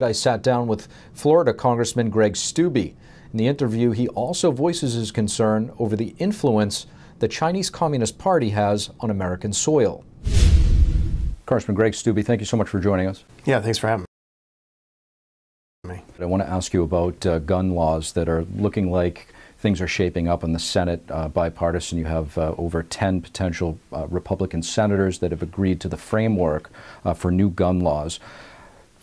I sat down with Florida Congressman Greg Steube. In the interview, he also voices his concern over the influence the Chinese Communist Party has on American soil. Congressman Greg Steube, thank you so much for joining us. Yeah, thanks for having me. I want to ask you about uh, gun laws that are looking like things are shaping up in the Senate uh, bipartisan. You have uh, over 10 potential uh, Republican senators that have agreed to the framework uh, for new gun laws.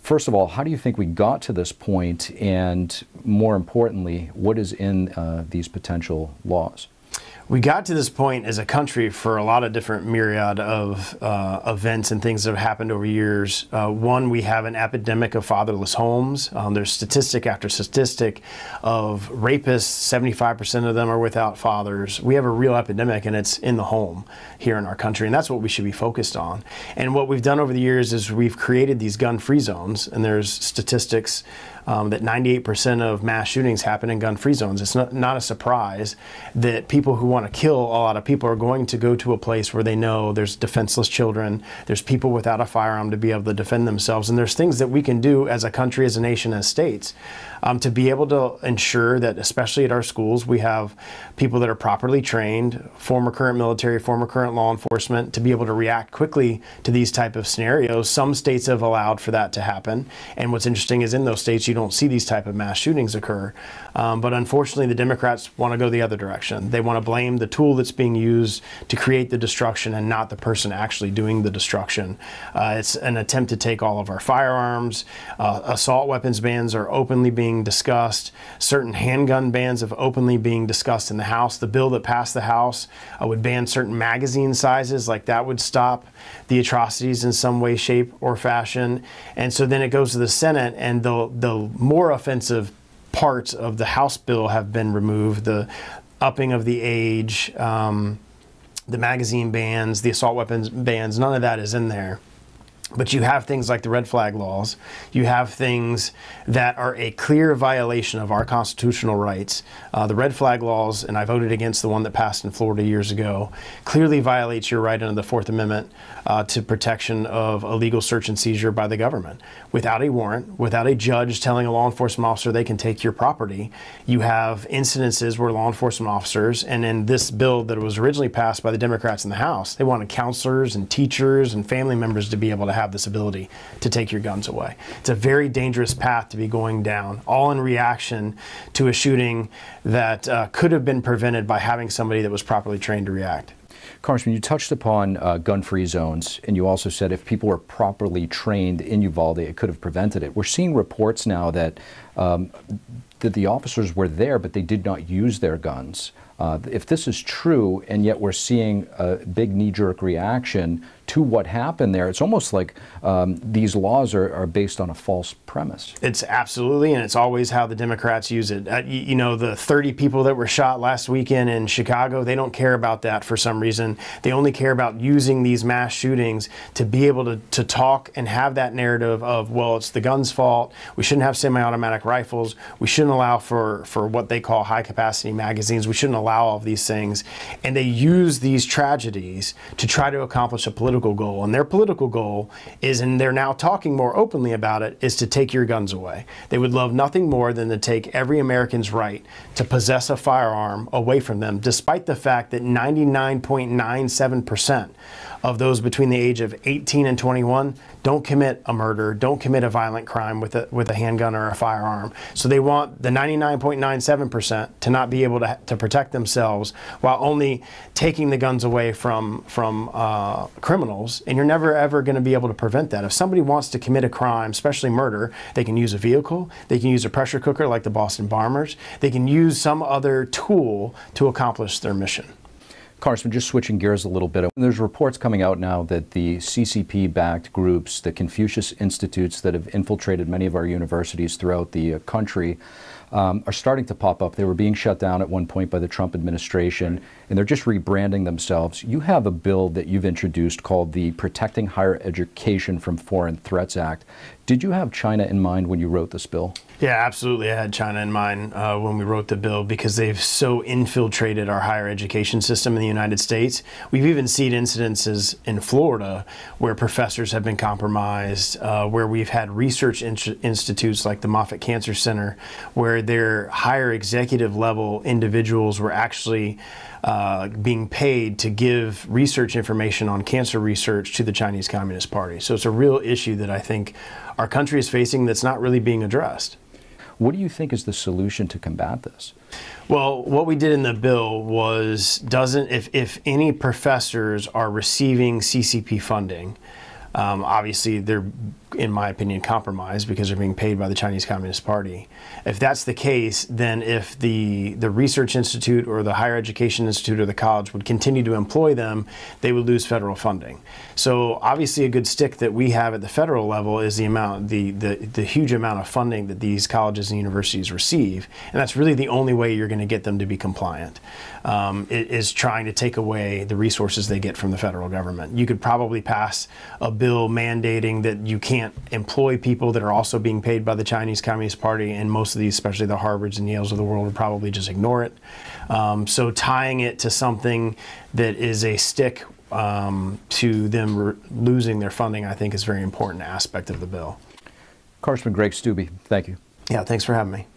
First of all, how do you think we got to this point, and more importantly, what is in uh, these potential laws? We got to this point as a country for a lot of different myriad of uh, events and things that have happened over years. Uh, one, we have an epidemic of fatherless homes. Um, there's statistic after statistic of rapists. 75% of them are without fathers. We have a real epidemic, and it's in the home here in our country, and that's what we should be focused on. And what we've done over the years is we've created these gun-free zones, and there's statistics um, that 98% of mass shootings happen in gun free zones. It's not, not a surprise that people who want to kill a lot of people are going to go to a place where they know there's defenseless children, there's people without a firearm to be able to defend themselves, and there's things that we can do as a country, as a nation, as states um, to be able to ensure that, especially at our schools, we have people that are properly trained, former current military, former current law enforcement, to be able to react quickly to these type of scenarios. Some states have allowed for that to happen, and what's interesting is in those states you don't see these type of mass shootings occur. Um, but unfortunately, the Democrats want to go the other direction. They want to blame the tool that's being used to create the destruction and not the person actually doing the destruction. Uh, it's an attempt to take all of our firearms. Uh, assault weapons bans are openly being being discussed. Certain handgun bans have openly being discussed in the House. The bill that passed the House uh, would ban certain magazine sizes, like that would stop the atrocities in some way, shape, or fashion. And so then it goes to the Senate, and the the more offensive parts of the House bill have been removed. The upping of the age. Um, the magazine bans, the assault weapons bans, none of that is in there. But you have things like the red flag laws. You have things that are a clear violation of our constitutional rights. Uh, the red flag laws, and I voted against the one that passed in Florida years ago, clearly violates your right under the Fourth Amendment uh, to protection of illegal search and seizure by the government. Without a warrant, without a judge telling a law enforcement officer they can take your property, you have incidences where law enforcement officers, and in this bill that was originally passed by the Democrats in the House, they wanted counselors and teachers and family members to be able to have have this ability to take your guns away. It's a very dangerous path to be going down, all in reaction to a shooting that uh, could have been prevented by having somebody that was properly trained to react. Congressman, you touched upon uh, gun-free zones, and you also said if people were properly trained in Uvalde, it could have prevented it. We're seeing reports now that um, that the officers were there, but they did not use their guns. Uh, if this is true, and yet we're seeing a big knee-jerk reaction to what happened there, it's almost like um, these laws are, are, based on a false premise. It's absolutely, and it's always how the Democrats use it. Uh, you, you, know, the 30 people that were shot last weekend in Chicago, they don't care about that for some reason. They only care about using these mass shootings to be able to, to talk and have that narrative of, well, it's the gun's fault. We shouldn't have semi-automatic rifles. We shouldn't allow for, for what they call high-capacity magazines. We shouldn't allow all of these things. And they use these tragedies to try to accomplish a political political goal. And their political goal is, and they're now talking more openly about it, is to take your guns away. They would love nothing more than to take every American's right to possess a firearm away from them, despite the fact that 99.97% of those between the age of 18 and 21 don't commit a murder, don't commit a violent crime with a, with a handgun or a firearm. So they want the 99.97% to not be able to, to protect themselves while only taking the guns away from, from uh, criminals. And you're never ever going to be able to prevent that. If somebody wants to commit a crime, especially murder, they can use a vehicle, they can use a pressure cooker like the Boston Bombers, they can use some other tool to accomplish their mission. Congressman, just switching gears a little bit, there's reports coming out now that the CCP backed groups, the Confucius Institutes that have infiltrated many of our universities throughout the uh, country, um, are starting to pop up. They were being shut down at one point by the Trump administration, and they're just rebranding themselves. You have a bill that you've introduced called the Protecting Higher Education from Foreign Threats Act. Did you have China in mind when you wrote this bill? Yeah, absolutely. I had China in mind uh, when we wrote the bill because they've so infiltrated our higher education system in the United States. We've even seen incidences in Florida where professors have been compromised, uh, where we've had research in institutes like the Moffitt Cancer Center, where their higher executive level individuals were actually uh, being paid to give research information on cancer research to the Chinese Communist Party. So it's a real issue that I think our country is facing that's not really being addressed. What do you think is the solution to combat this? Well, what we did in the bill was doesn't if, if any professors are receiving CCP funding, um, obviously they're in my opinion, compromised because they're being paid by the Chinese Communist Party. If that's the case, then if the, the research institute or the higher education institute or the college would continue to employ them, they would lose federal funding. So obviously a good stick that we have at the federal level is the amount, the, the, the huge amount of funding that these colleges and universities receive. And that's really the only way you're going to get them to be compliant, um, is trying to take away the resources they get from the federal government. You could probably pass a bill mandating that you can't can't employ people that are also being paid by the Chinese Communist Party, and most of these, especially the Harvards and Yales of the world, would probably just ignore it. Um, so tying it to something that is a stick um, to them losing their funding, I think, is a very important aspect of the bill. Congressman Greg Steube, thank you. Yeah, thanks for having me.